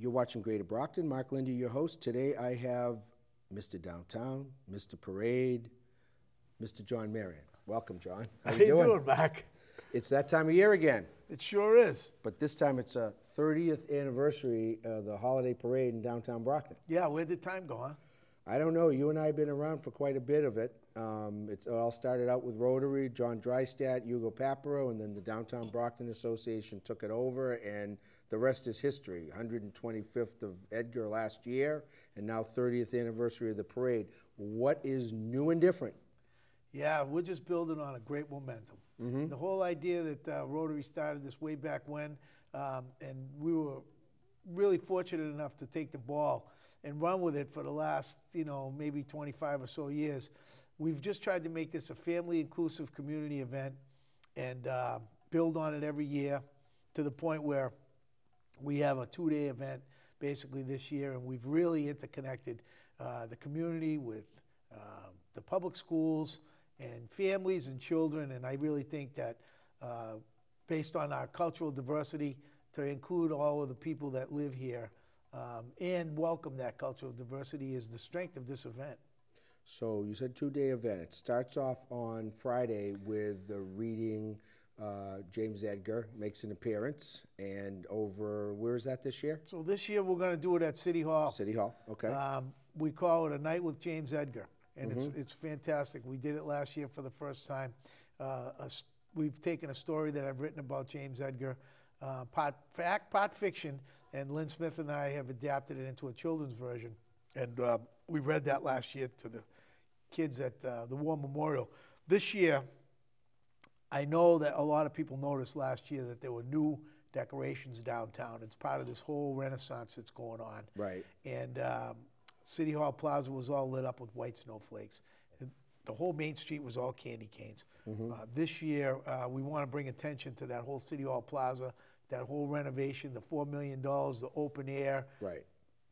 You're watching Greater Brockton. Mark Linde, your host. Today I have Mr. Downtown, Mr. Parade, Mr. John Merian. Welcome, John. How, you doing? doing, Mac? It's that time of year again. It sure is. But this time it's a 30th anniversary of the holiday parade in downtown Brockton. Yeah, where did time go, huh? I don't know. You and I have been around for quite a bit of it. Um, it all started out with Rotary, John Drystat, Hugo Papero, and then the Downtown Brockton Association took it over, and the rest is history. 125th of Edgar last year, and now 30th anniversary of the parade. What is new and different? Yeah, we're just building on a great momentum. Mm-hmm. The whole idea that uh, Rotary started this way back when, um, and we were really fortunate enough to take the ball and run with it for the last, you know, maybe 25 or so years. We've just tried to make this a family inclusive community event and uh, build on it every year to the point where we have a two day event basically this year, and we've really interconnected uh, the community with uh, the public schools and families and children. And I really think that uh, based on our cultural diversity, to include all of the people that live here um, and welcome that cultural diversity is the strength of this event. So you said two-day event. It starts off on Friday with the reading. Uh, James Edgar makes an appearance, and over where is that this year? So this year we're going to do it at City Hall. City Hall, okay. Um, we call it a night with James Edgar and mm-hmm. it's it's fantastic. We did it last year for the first time. Uh, a, we've taken a story that I've written about James Edgar, uh, part fact, part fiction, and Lynn Smith and I have adapted it into a children's version, and uh, we read that last year to the kids at uh, the War Memorial. This year, I know that a lot of people noticed last year that there were new decorations downtown. It's part of this whole renaissance that's going on. Right. And um, City Hall Plaza was all lit up with white snowflakes. The whole Main Street was all candy canes. Mm-hmm. Uh, this year, uh, we want to bring attention to that whole City Hall Plaza, that whole renovation, the $4 million, the open air. Right.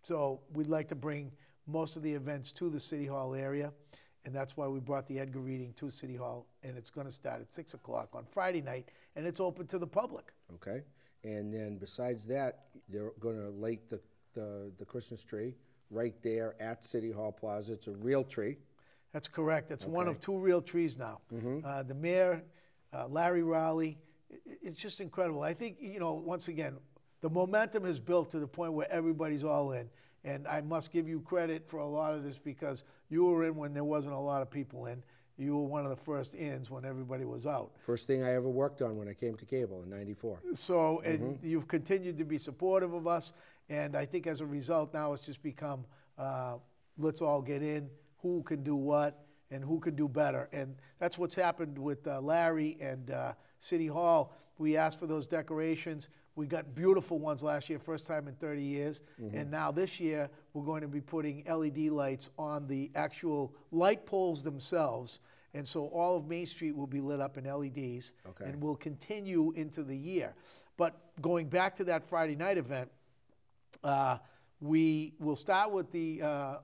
So we'd like to bring most of the events to the City Hall area, and that's why we brought the Edgar reading to City Hall, and it's going to start at 6 o'clock on Friday night, and it's open to the public. Okay. And then besides that, they're going to light the, the, the Christmas tree right there at City Hall Plaza. It's a real tree. That's correct. It's okay. one of two real trees now. Mm-hmm. Uh, the mayor, uh, Larry Rowley, it, it's just incredible. I think, you know, once again, the momentum has built to the point where everybody's all in. And I must give you credit for a lot of this because you were in when there wasn't a lot of people in. You were one of the first ins when everybody was out. First thing I ever worked on when I came to cable in 94. So, and mm-hmm. you've continued to be supportive of us. And I think as a result, now it's just become uh, let's all get in, who can do what, and who can do better. And that's what's happened with uh, Larry and uh, City Hall. We asked for those decorations. We got beautiful ones last year, first time in 30 years. Mm-hmm. And now this year, we're going to be putting LED lights on the actual light poles themselves. And so all of Main Street will be lit up in LEDs okay. and will continue into the year. But going back to that Friday night event, uh, we will start with the, uh,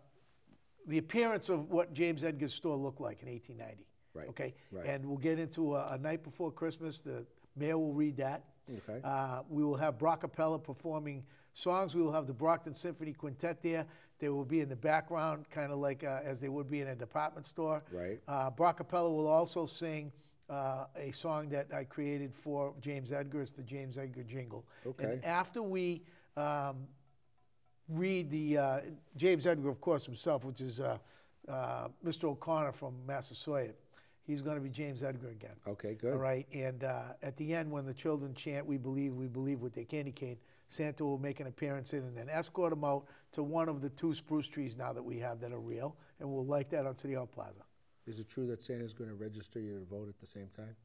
the appearance of what James Edgar's store looked like in 1890. Right. Okay. Right. And we'll get into a, a, night before Christmas. The mayor will read that. Okay. Uh, we will have Brockapella performing songs. We will have the Brockton Symphony Quintet there. They will be in the background, kind of like uh, as they would be in a department store. Right. Uh, Brockapella will also sing uh, a song that I created for James Edgar. It's the James Edgar jingle. Okay. And after we um, read the uh, James Edgar, of course, himself, which is uh, uh, Mr. O'Connor from Massasoit. He's going to be James Edgar again. Okay, good. All right, and uh, at the end, when the children chant "We believe, we believe" with their candy cane, Santa will make an appearance in and then escort them out to one of the two spruce trees now that we have that are real, and we'll light that on City Hall Plaza. Is it true that Santa's going to register you to vote at the same time?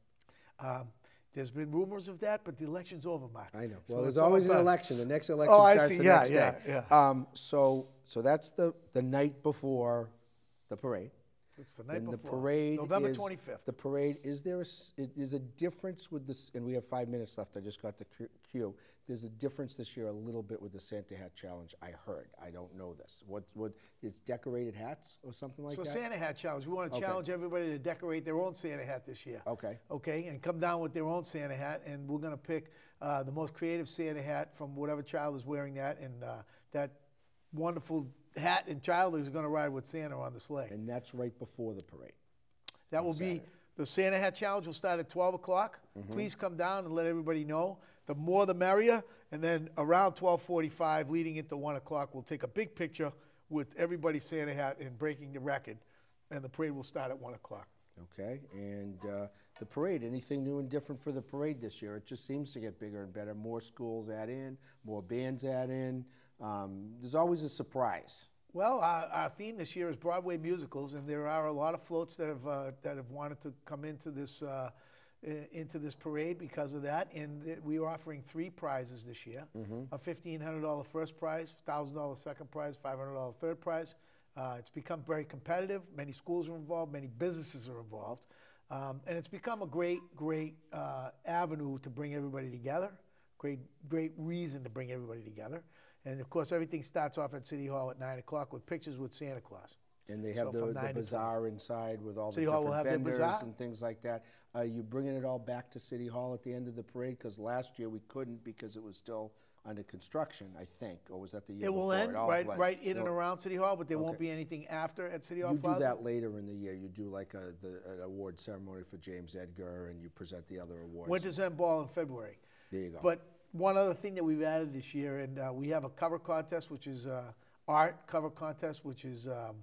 Um, there's been rumors of that, but the election's over, Mark. I know. Well, there's always an election. The next election oh, starts the yeah, next yeah, day. Yeah, yeah. Um, so, so that's the, the night before the parade. It's the night And the before. parade November is- 25th. The parade, is there a, s- i- is a difference with this, and we have five minutes left, I just got the cu- cue. There's a difference this year a little bit with the Santa Hat Challenge, I heard. I don't know this. What, what, it's decorated hats or something like that? So that? Santa Hat Challenge, we want to challenge everybody to decorate their own Santa hat this year. Okay. Okay, and come down with their own Santa hat, and we're going to pick uh, the most creative Santa hat from whatever child is wearing that, and uh, that wonderful hat and child who's going to ride with Santa on the sleigh. And that's right before the parade. That will be, the Santa Hat Challenge will start at 12 o'clock. Mm-hmm. Please come down and let everybody know. The more the merrier. And then around 1245, leading into 1 o'clock, we'll take a big picture with everybody's Santa hat and breaking the record. And the parade will start at 1 o'clock. Okay, and uh, the parade, anything new and different for the parade this year? It just seems to get bigger and better. More schools add in, more bands add in. Um, There's always a surprise. Well, our, our theme this year is Broadway musicals, and there are a lot of floats that have uh, that have wanted to come into this uh, into this parade because of that. And we are offering three prizes this year: a fifteen hundred dollar first prize, thousand dollar second prize, five hundred dollar third prize. Uh, it's become very competitive. Many schools are involved. Many businesses are involved, um, and it's become a great, great uh, avenue to bring everybody together. Great, great reason to bring everybody together. And of course, everything starts off at City Hall at nine o'clock with pictures with Santa Claus. And they have So the, the 9 to 12. bazaar inside with all the City Hall different vendors and things like that. Are you bringing it all back to City Hall at the end of the parade? Because last year we couldn't because it was still under construction, I think, or was that the year It will before? end all right, blend. right in and around City Hall, but there won't be anything after at City Hall You do Plaza. that later in the year. You do like a, the, an award ceremony for James Edgar and you present the other awards. Winter's End Ball in February. There you go. But one other thing that we've added this year, and uh, we have a cover contest, which is uh, art cover contest, which is um,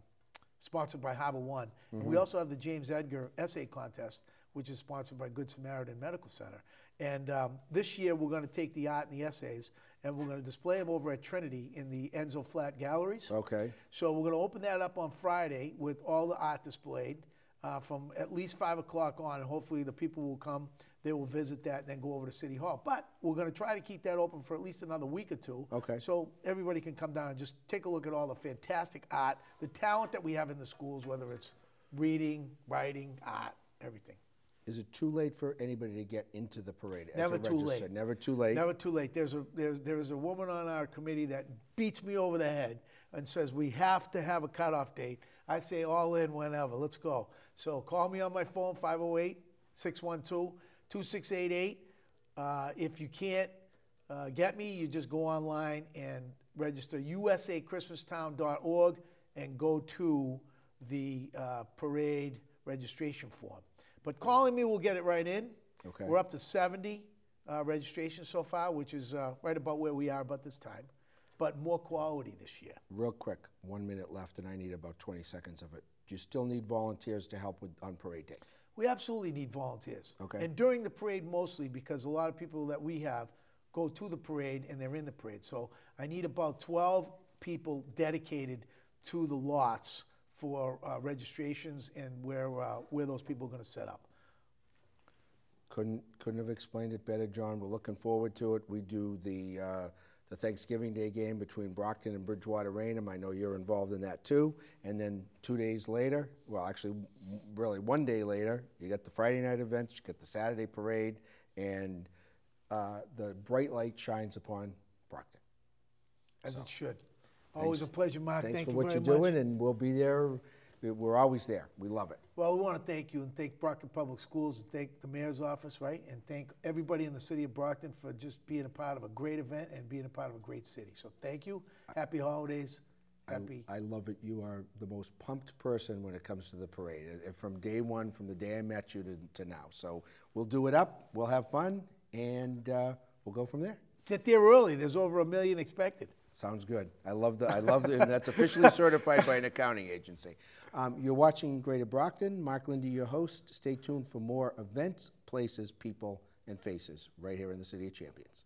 sponsored by Harbor One. Mm-hmm. we also have the James Edgar Essay Contest, which is sponsored by Good Samaritan Medical Center. And um, this year, we're going to take the art and the essays, and we're going to display them over at Trinity in the Enzo Flat Galleries. Okay. So we're going to open that up on Friday with all the art displayed uh, from at least five o'clock on, and hopefully the people will come. They will visit that and then go over to City Hall. But we're going to try to keep that open for at least another week or two. Okay. So everybody can come down and just take a look at all the fantastic art, the talent that we have in the schools, whether it's reading, writing, art, everything. Is it too late for anybody to get into the parade? Never to too register? late. Never too late? Never too late. There's a there's there is a woman on our committee that beats me over the head and says we have to have a cutoff date. I say all in whenever. Let's go. So call me on my phone oh 508-612-2688. Uh, if you can't uh, get me, you just go online and register usachristmastown.org and go to the uh, parade registration form. But calling me will get it right in. Okay. We're up to 70 uh, registrations so far, which is uh, right about where we are about this time, but more quality this year. Real quick, one minute left, and I need about 20 seconds of it. Do you still need volunteers to help with on parade day? We absolutely need volunteers. Okay. And during the parade mostly because a lot of people that we have go to the parade and they're in the parade. So I need about 12 people dedicated to the lots for uh, registrations and where, uh, where those people are going to set up. Couldn't couldn't have explained it better, John. We're looking forward to it. We do the uh, the Thanksgiving Day game between Brockton and Bridgewater Raynham. I know you're involved in that too. And then two days later, well, actually, really one day later, you got the Friday night event, you got the Saturday parade, and uh, the bright light shines upon Brockton. As it should. Always a pleasure, Mark. Thanks Thank for you what very you're much. doing, and we'll be there. We're always there. We love it. Well, we want to thank you and thank Brockton Public Schools and thank the mayor's office, right? And thank everybody in the city of Brockton for just being a part of a great event and being a part of a great city. So thank you. Happy holidays. Happy. I love it. You are the most pumped person when it comes to the parade, uh, from day one, from the day I met you to, to now. So we'll do it up, we'll have fun, and uh, we'll go from there. Get there early. There's over a million expected. Sounds good. I love the. I love the, that's officially certified by an accounting agency. Um, you're watching Greater Brockton. Mark Linde, your host. Stay tuned for more events, places, people, and faces right here in the City of Champions.